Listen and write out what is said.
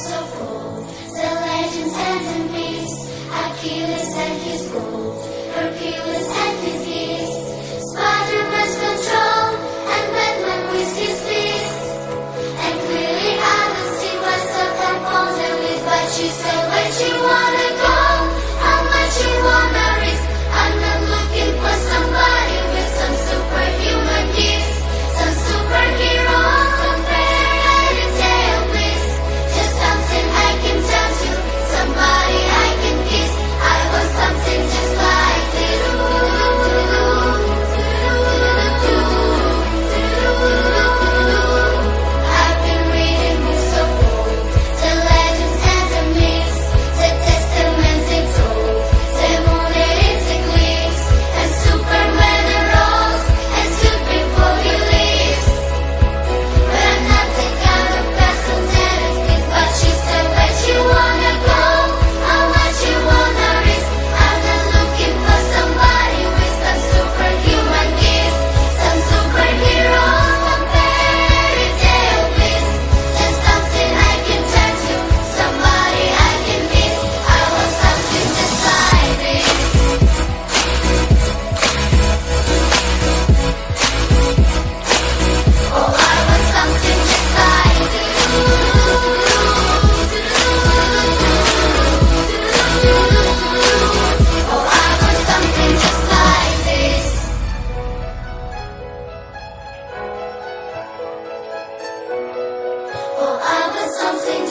so cold. Still legend stands and dancing.